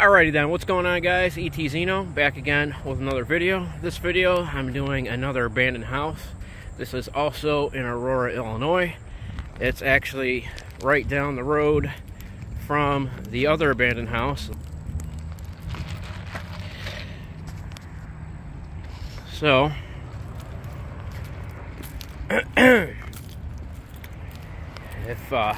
Alrighty then, what's going on guys? ET Zeno back again with another video. This video, I'm doing another abandoned house. This is also in Aurora, Illinois. It's actually right down the road from the other abandoned house. So, if uh,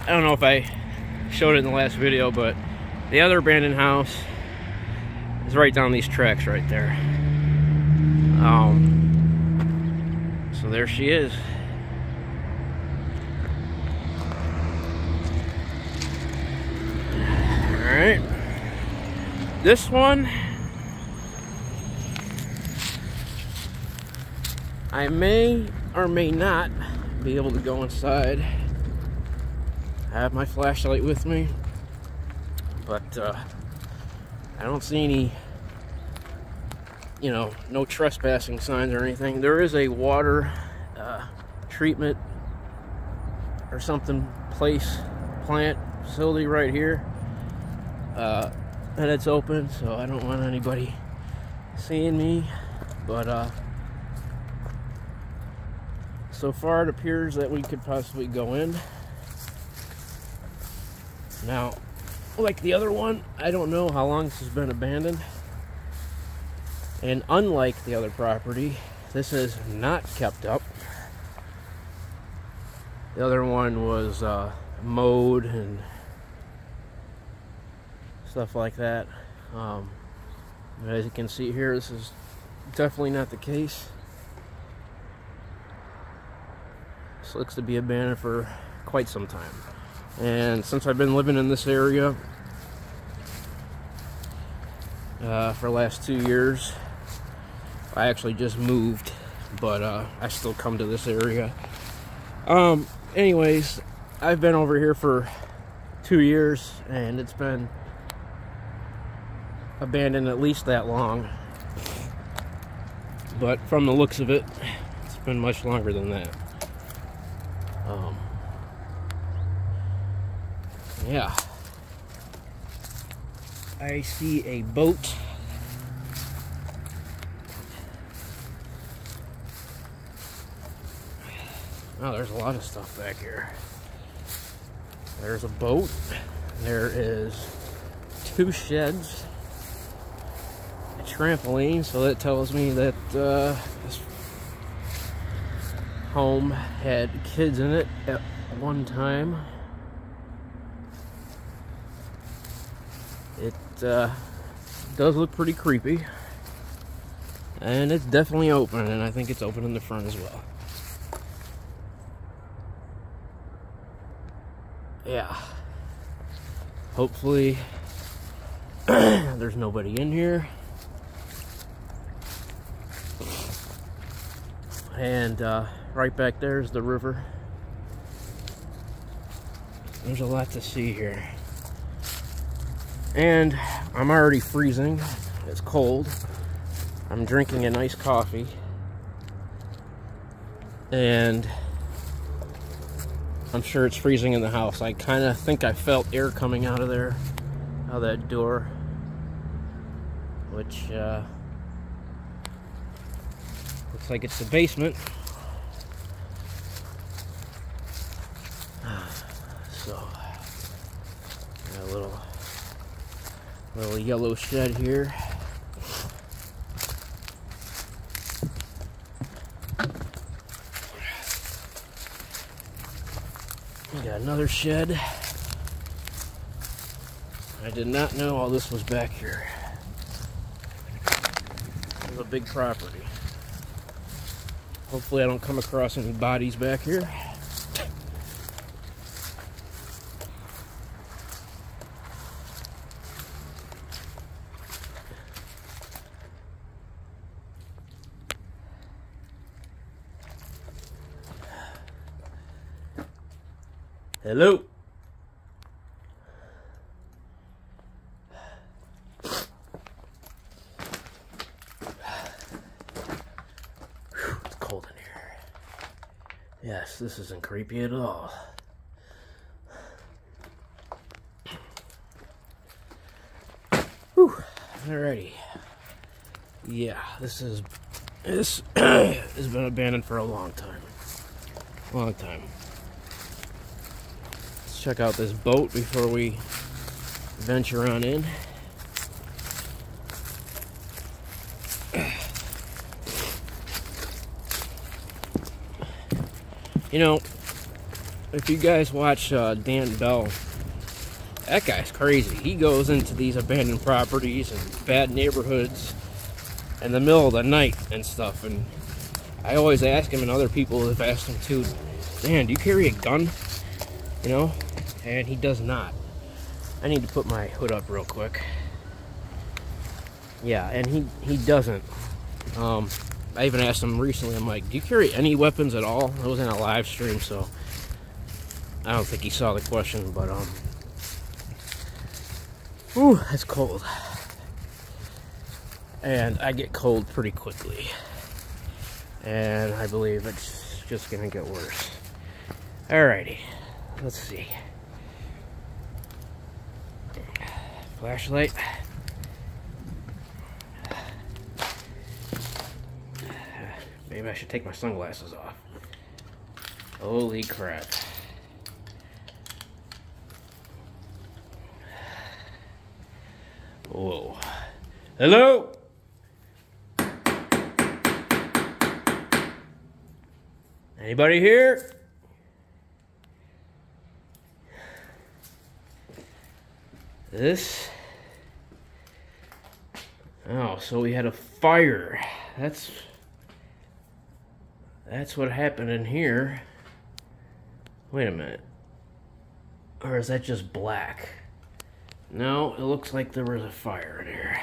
I don't know if I showed it in the last video, but the other abandoned house is right down these tracks right there. Um, so there she is. All right. This one, I may or may not be able to go inside have my flashlight with me, but uh, I don't see any, you know, no trespassing signs or anything. There is a water uh, treatment or something place, plant, facility right here, uh, and it's open, so I don't want anybody seeing me, but uh, so far it appears that we could possibly go in. Now, like the other one, I don't know how long this has been abandoned. And unlike the other property, this is not kept up. The other one was uh, mowed and stuff like that. Um, as you can see here, this is definitely not the case. This looks to be abandoned for quite some time. And since I've been living in this area uh, for the last two years, I actually just moved, but uh, I still come to this area. Um, anyways, I've been over here for two years, and it's been abandoned at least that long. But from the looks of it, it's been much longer than that. Um, yeah. I see a boat. Oh, there's a lot of stuff back here. There's a boat. There is two sheds. A trampoline, so that tells me that uh, this home had kids in it at one time. It uh, does look pretty creepy. And it's definitely open, and I think it's open in the front as well. Yeah. Hopefully, there's nobody in here. And uh, right back there is the river. There's a lot to see here. And I'm already freezing. It's cold. I'm drinking a nice coffee. And I'm sure it's freezing in the house. I kind of think I felt air coming out of there, out of that door. Which, uh, looks like it's the basement. So, a little Little yellow shed here. We got another shed. I did not know all this was back here. A big property. Hopefully I don't come across any bodies back here. Hello. Whew, it's cold in here. Yes, this isn't creepy at all. Whew. Alrighty. Yeah, this is this has been abandoned for a long time. Long time. Check out this boat before we venture on in. You know, if you guys watch uh, Dan Bell, that guy's crazy. He goes into these abandoned properties and bad neighborhoods in the middle of the night and stuff. And I always ask him, and other people have asked him too, Dan, do you carry a gun? You know? And he does not. I need to put my hood up real quick. Yeah, and he, he doesn't. Um, I even asked him recently, I'm like, do you carry any weapons at all? It was in a live stream, so I don't think he saw the question, but, um, Ooh, that's cold. And I get cold pretty quickly. And I believe it's just gonna get worse. Alrighty, let's see. Flashlight. Maybe I should take my sunglasses off. Holy crap. Whoa. Hello? Anybody here? This? Oh, so we had a fire. That's... That's what happened in here. Wait a minute. Or is that just black? No, it looks like there was a fire in here.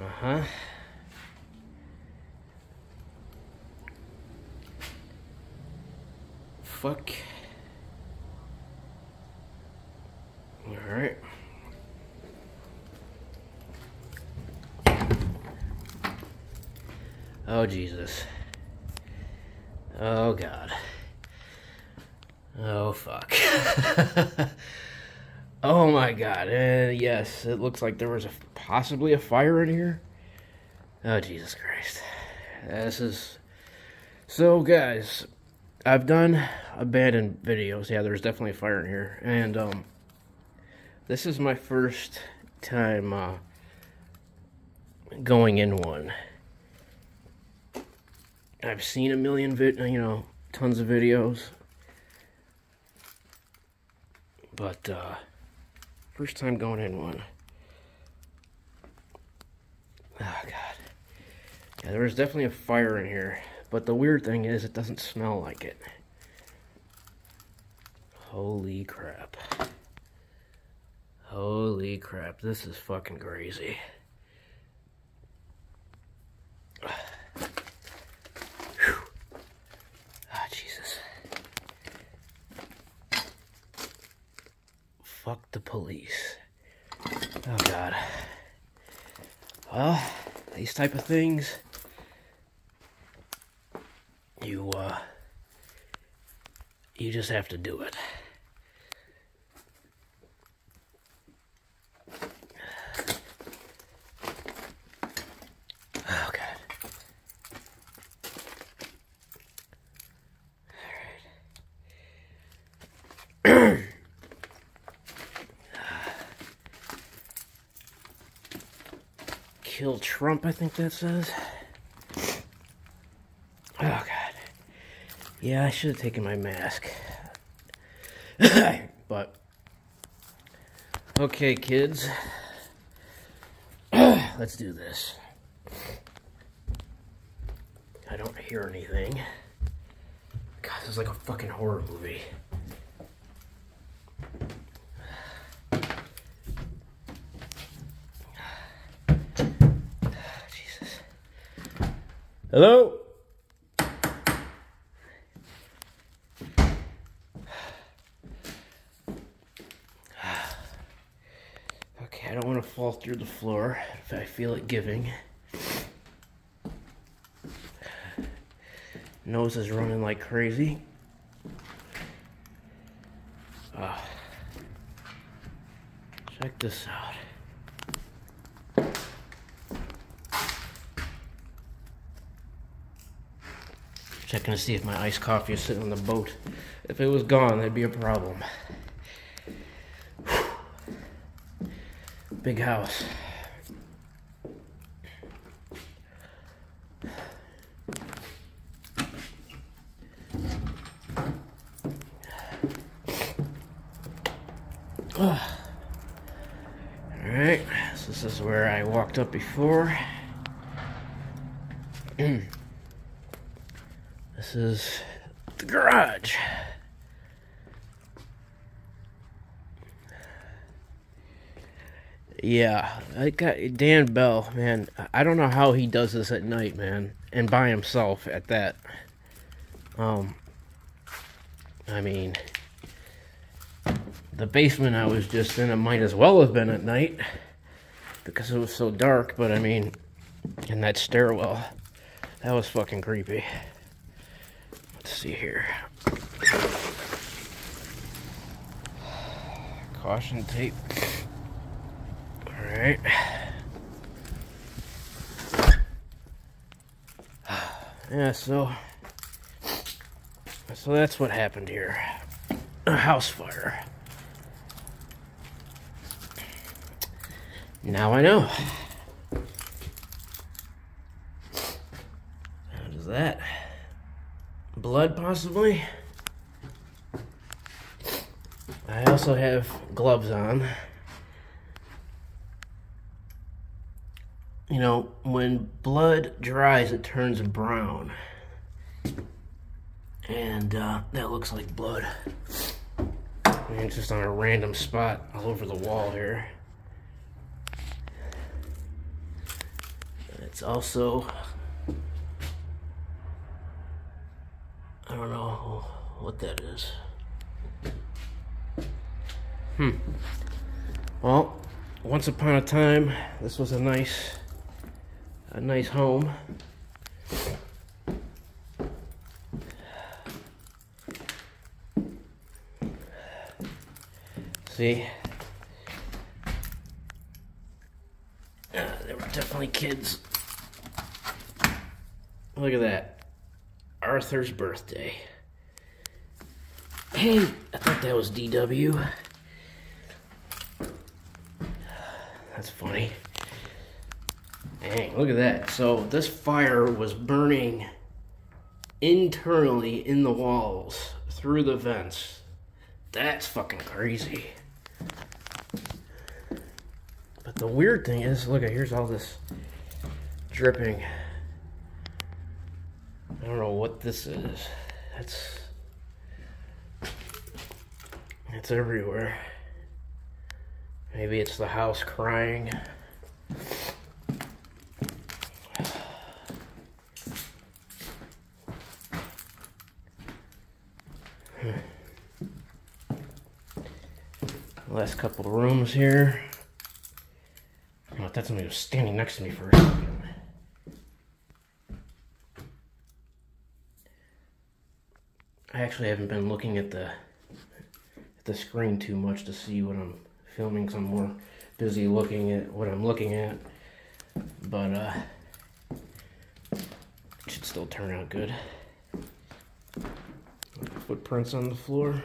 Uh-huh. Fuck. Alright. Oh, Jesus. Oh, God. Oh, fuck. oh, my God. Uh, yes, it looks like there was a, possibly a fire in here. Oh, Jesus Christ. This is... So, guys, I've done abandoned videos. Yeah, there's definitely a fire in here. And, um, this is my first time, uh, going in one. I've seen a million vid, you know, tons of videos. But, uh, first time going in one. Oh, God. Yeah, there was definitely a fire in here. But the weird thing is, it doesn't smell like it. Holy crap. Holy crap, this is fucking crazy. Ah Jesus. Fuck the police. Oh god. Well, these type of things, you, uh, you just have to do it. Oh god. Alright. kill Trump, I think that says. Oh, God. Yeah, I should have taken my mask. but, okay, kids. Let's do this. I don't hear anything. God, this is like a fucking horror movie. Jesus. Hello? I don't want to fall through the floor if I feel it giving. Nose is running like crazy. Uh, check this out. Checking to see if my iced coffee is sitting on the boat. If it was gone, that'd be a problem. Big house. Alright, so this is where I walked up before. this is the garage. Yeah, I got Dan Bell, man. I don't know how he does this at night, man, and by himself at that. Um, I mean, the basement I was just in, it might as well have been at night because it was so dark. But I mean, in that stairwell, that was fucking creepy. Let's see here. Caution tape. Alright. Yeah, so so that's what happened here. A house fire. Now I know. How does that? Blood, possibly? I also have gloves on. You know, when blood dries, it turns brown. And uh, that looks like blood. And it's just on a random spot all over the wall here. It's also, I don't know what that is. Hmm. Well, once upon a time, this was a nice, a nice home. See? Uh, there were definitely kids Look at that. Arthur's birthday. Hey, I thought that was DW. That's funny. Dang, look at that. So this fire was burning internally in the walls through the vents. That's fucking crazy. But the weird thing is, look at here's all this dripping. I don't know what this is. It's it's everywhere. Maybe it's the house crying. Last couple of rooms here. Oh, that's somebody standing next to me for a second. I actually haven't been looking at the at the screen too much to see what I'm filming, so I'm more busy looking at what I'm looking at. But uh, it should still turn out good. Footprints on the floor.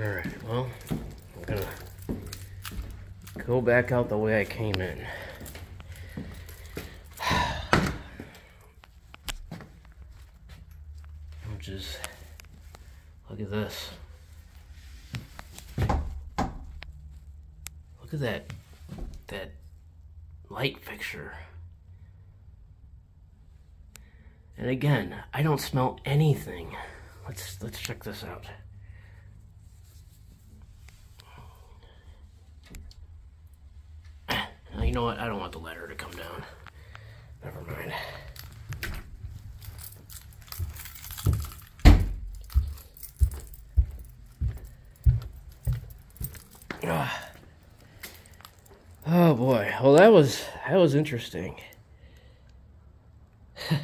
Alright, well, I'm gonna go back out the way I came in. Which is, look at this. Look at that, that light fixture. And again, I don't smell anything. Let's let's check this out. You know what? I don't want the ladder to come down. Never mind. Ah. Oh boy. Well, that was that was interesting.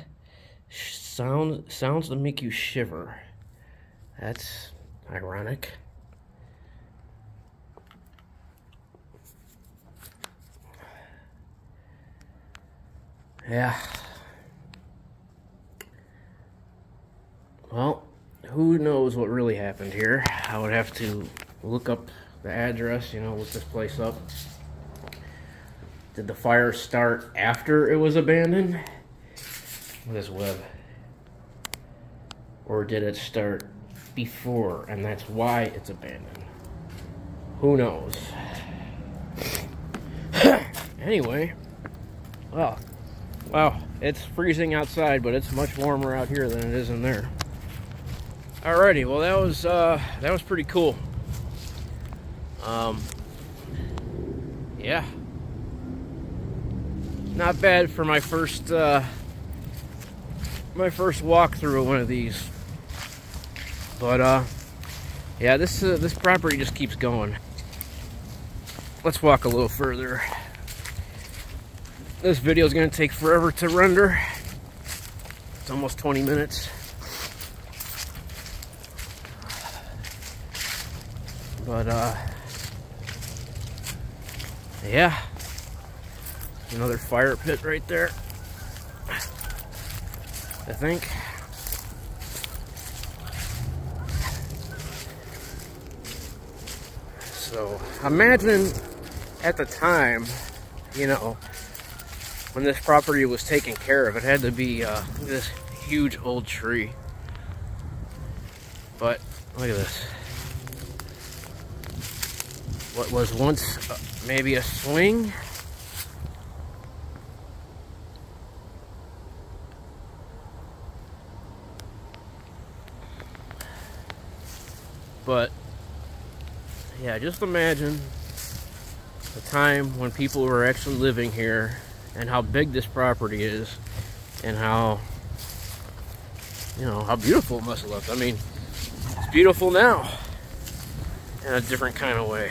Sound sounds to make you shiver. That's ironic. Yeah. Well, who knows what really happened here. I would have to look up the address, you know, look this place up. Did the fire start after it was abandoned? This web. Or did it start before and that's why it's abandoned? Who knows? anyway, well, wow, it's freezing outside, but it's much warmer out here than it is in there. Alrighty, well that was uh, that was pretty cool. Um, yeah, not bad for my first uh, my first walk through one of these. But uh, yeah, this uh, this property just keeps going. Let's walk a little further. This video is going to take forever to render. It's almost 20 minutes. But, uh, yeah. Another fire pit right there. I think. So, imagine at the time, you know, when this property was taken care of, it had to be uh, this huge old tree. But look at this. What was once uh, maybe a swing. But yeah, just imagine the time when people were actually living here and how big this property is and how you know how beautiful it must have looked. I mean, it's beautiful now in a different kind of way.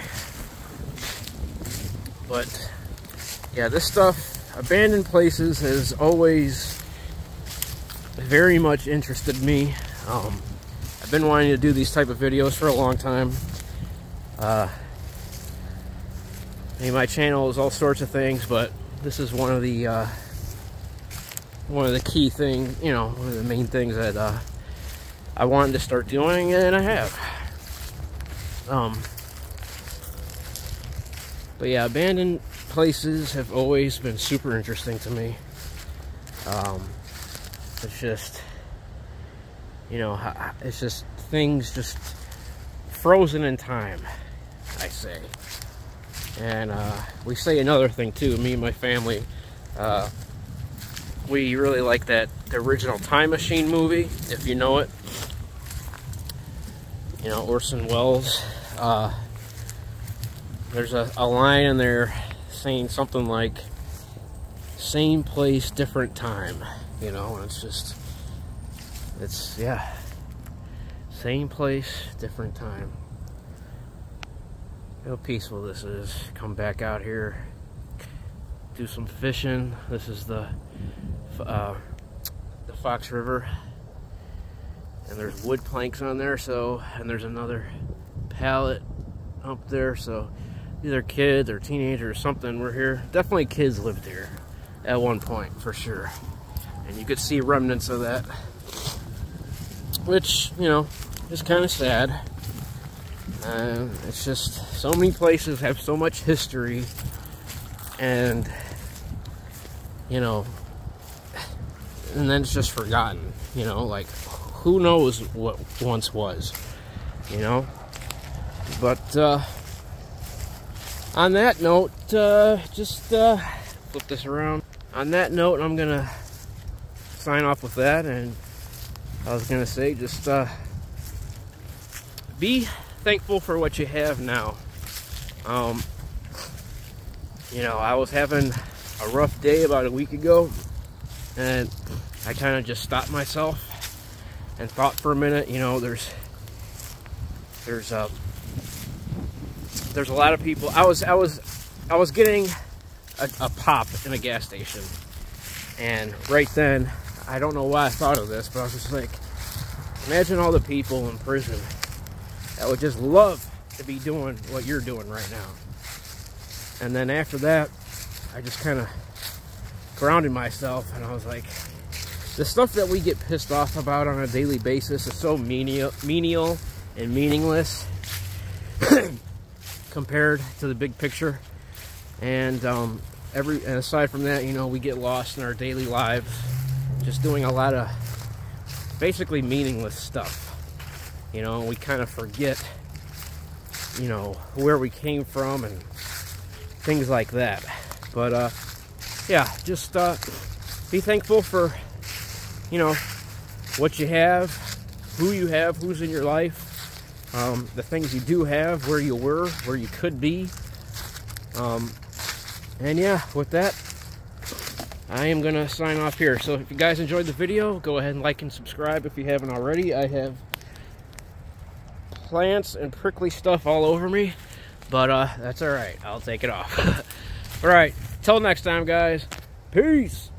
But yeah, this stuff, abandoned places, has always very much interested me. Um, I've been wanting to do these type of videos for a long time. Uh, I mean, my channel is all sorts of things, but this is one of the uh, one of the key things, you know, one of the main things that uh, I wanted to start doing, and I have. Um, but yeah, abandoned places have always been super interesting to me. Um, it's just, you know, it's just things just frozen in time, I say. And uh, we say another thing too, me and my family. Uh, we really like that the original Time Machine movie, if you know it. You know, Orson Welles. Uh, there's a, a line in there saying something like, same place, different time. You know, and it's just, it's, yeah. Same place, different time how peaceful this is. Come back out here, do some fishing. This is the uh, the Fox River, and there's wood planks on there. So, and there's another pallet up there. So, either kids or teenagers or something were here. Definitely kids lived here at one point for sure, and you could see remnants of that, which you know is kind of sad. Uh, it's just so many places have so much history, and you know, and then it's just forgotten. You know, like who knows what once was, you know. But uh, on that note, uh, just uh, flip this around. On that note, I'm gonna sign off with that, and I was gonna say just uh, be thankful for what you have now. Um, you know, I was having a rough day about a week ago, and I kind of just stopped myself and thought for a minute. You know, there's there's a there's a lot of people. I was I was I was getting a, a pop in a gas station. And right then, I don't know why I thought of this, but I was just like, imagine all the people in prison that would just love to be doing what you're doing right now. And then after that, I just kind of grounded myself and I was like, the stuff that we get pissed off about on a daily basis is so menial, menial and meaningless compared to the big picture. And um, every and aside from that, you know, we get lost in our daily lives, just doing a lot of basically meaningless stuff. You know, we kind of forget, you know, where we came from and things like that. But uh, yeah, just uh, be thankful for, you know, what you have, who you have, who's in your life, um, the things you do have, where you were, where you could be. Um, and yeah, with that, I am going to sign off here. So if you guys enjoyed the video, go ahead and like and subscribe if you haven't already. I have plants and prickly stuff all over me, but uh, that's all right. I'll take it off. all right, till next time, guys. Peace.